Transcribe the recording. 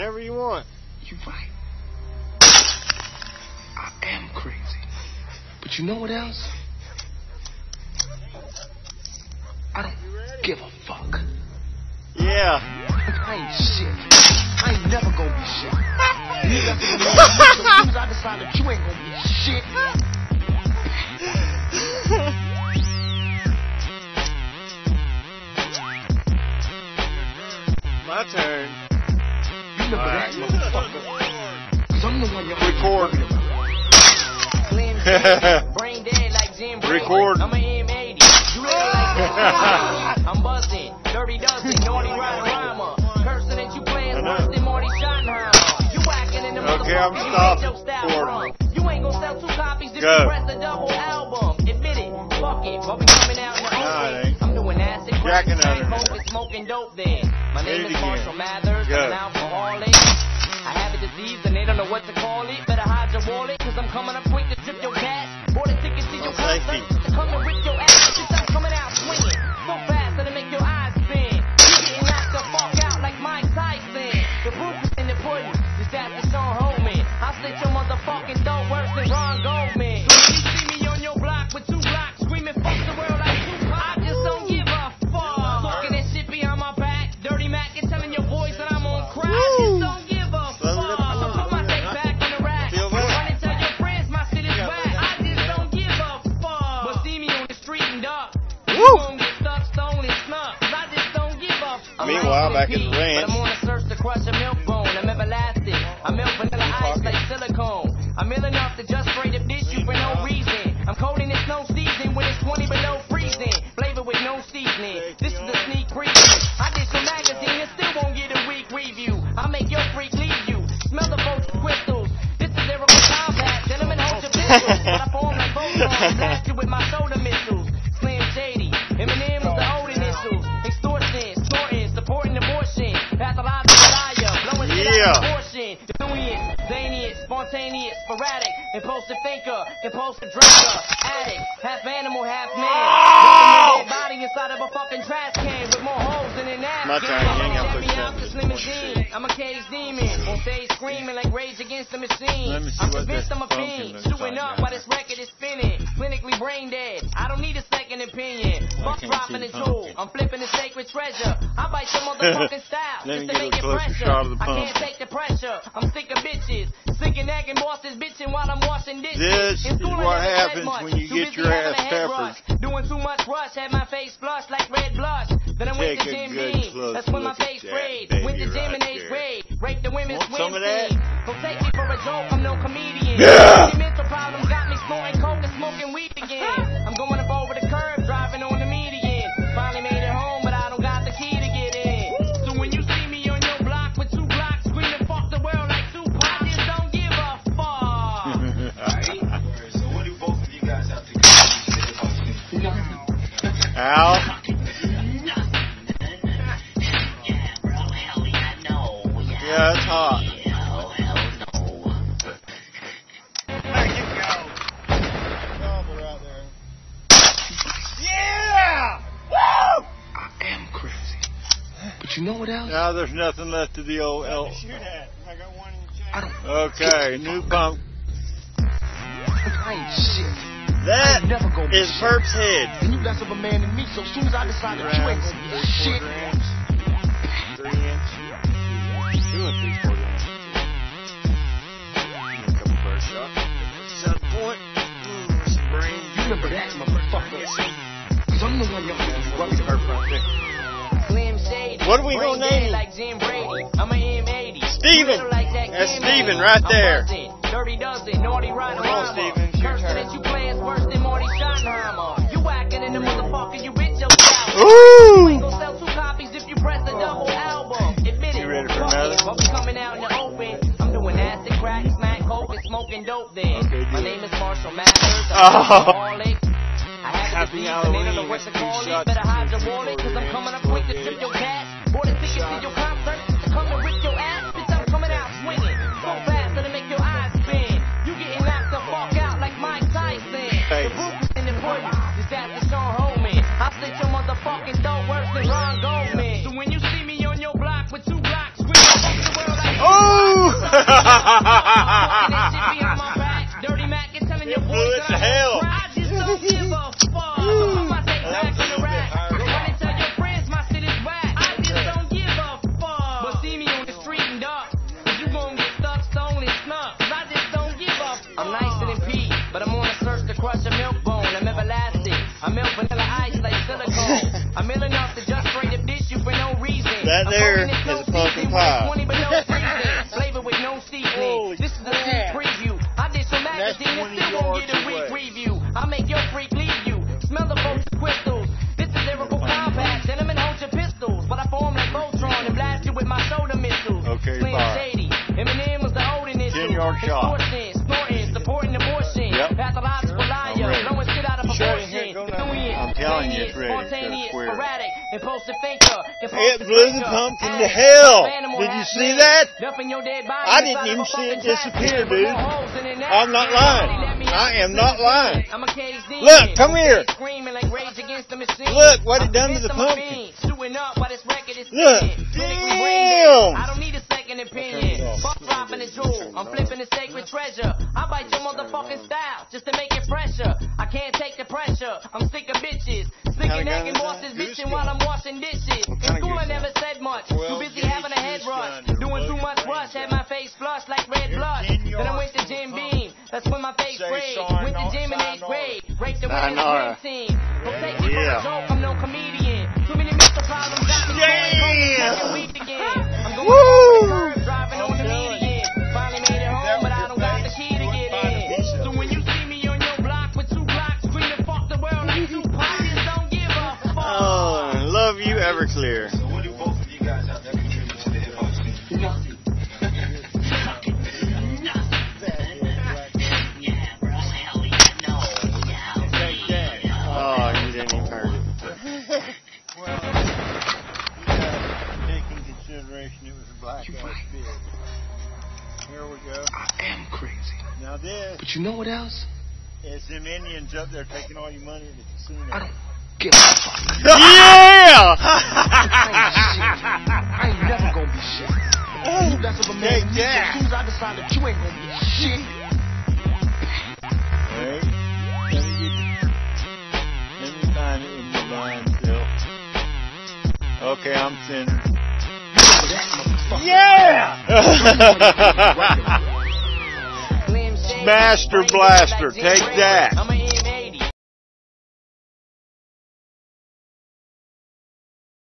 whenever you want. You right. I am crazy. But you know what else? I don't give a fuck. Yeah. I ain't shit. I ain't never gonna be shit. And you got to remember, as I decide that you ain't gonna be shit. My turn. You remember that, motherfucker. Cause I'm the one you're Record. worried about. Slim Shady, brain dead like Jim. Record. I'm an M80. You look like I'm buzzing, dirty dozen, naughty rhyme rhymer. Cursing that you playing worse than Marty Schottenheimer. You whacking in the Okay, I'm motherfucker, you stopped your style You ain't gonna sell two copies if Go. you press a double album. Admit it, fuck it, but we coming out Jacking crack, under coke, smoking dope then. My name it is. Marshall Mathers. I'm an alcoholic. Mm, I have a disease and they don't know what to call it. Better hide your wallet, cause I'm coming up quick to strip your cash. A ticket to your concert come and rip your ass. Meanwhile, back at the ranch. But I'm on a search to crush a milk bone. I'm everlasting. I melt vanilla ice like silicone. I'm ill enough to just spray the dish you for no reason. I'm cold and it's no season when it's 20 below Yeah. of proportion. Zanious, spontaneous, sporadic, impulsive thinker, compulsive drinker, addict, half animal, half man. Oh! Dead body inside of a fucking trash can with more holes than an ass. My turn. You ain't gotta Let push me that. Out this limousine. I'm a cage demon. On stage screaming like Rage Against the Machine. Let me see I'm convinced I'm a fiend. Shooting up while this record is spinning. Clinically brain dead. I don't need a second opinion. Fuck dropping the tool. I'm flipping the sacred treasure. I bite your motherfucking style. Just to make it pressure. shot of the I can't take the pressure. I'm sick of bitches. Sick of nagging bosses bitching while I'm washing dishes. This In is what happens much. when you Too get busy your having ass peppered. Doing too much rush. Had my face flushed like red blush. Then I went to a gym good That's when my face that sprayed. baby Went to gym right in eighth there. grade. Raped the women's Want swim some of that? team. Don't take me for a joke. I'm no comedian. Yeah. Yeah, it's hot. There you go. Double right there. Yeah! I am crazy. But you know what else? Now there's nothing left of the old don't. Okay, new pump. I ain't shit. That I never is. Perp's head. And you less of a man than me, so as soon as I decide that you ain't gonna be shit. What are we Brain gonna name him? Like Jim Brady. I'm a M80. Steven. Like that That's Kim Steven right there. buzzing. Dirty dozen, naughty rhyme Come on. Steven, it's your Cursing turn. that you play is worse than Marty Schottenheimer. You acting in the motherfucker, you bitch yourself. You ain't gonna sell two copies if you press a double album. Admit it. You ready for another? But we coming out in the open. I'm doing acid, crack, smack, coke, and smoking dope then. Okay, My name is Marshall Mathers. I'm Oh. an alcoholic. I have Happy a disease and don't know what to call it. Better hide your wallet, That there is a pumpkin pie. 20 below freezing. Flavor with no seasoning. This is a sneak preview. I did some magazine and 20 still won't get a week review. I make your freak leave you. Smell the folks crystals. This is lyrical combat. Gentlemen, hold your pistols. But I form like Voltron and blast you with my soda missiles. Okay, Slim bye. Shady. Eminem was the olden issue. 10-yard shot. Extortion, snorting, supporting abortion. Yep. Pathological liar. I'm. Blowing shit out of proportion. here, go now. Fluent, I'm telling you, it's ready. It's Spontaneous, sporadic, impulsive thinker. It impulsive blew the thinker, pumpkin to addict, hell. Did you see that? your dead body I didn't even see it disappear, dude. more holes in it now. I'm not lying. I am not lying. I'm a caged. Look, come here. Screaming like rage against the machine. Look what it done to the pumpkin. up while this record is Look. spinning. Clinically brain Damn. I don't need a second opinion. Fuck dropping the jewel. I'm flipping the sacred treasure. I bite your motherfucking style just to make it fresher. I can't take the pressure. I'm sick of bitches. Sick Kinda of gun nagging bosses that? bitching Goose while. I'm washing dishes. In kinda school I never said much. Well, Too busy having a head rush. Doing too much brains rush. Had my face flushed like red blood. Then I yards went to the Jim. Beam. That's when my face Say sprayed. sayonara, Went to gym in eighth sayonara. grade. Raped the winning Sayonara. swim team. Don't take me for Yeah. a joke. I'm no comedian. Consideration it was a black beard. Here we go. I am crazy. Now this But you know what else? is them Indians up there taking all your money at the casino. I don't give a fuck. Yeah! I ain't never gonna be shit. Oh, you less of a man Take that. as soon as I decide that you ain't gonna be shit. Wait. Let me get Let me find it in the line still. Okay, I'm sending. Yeah! Master Blaster, take that.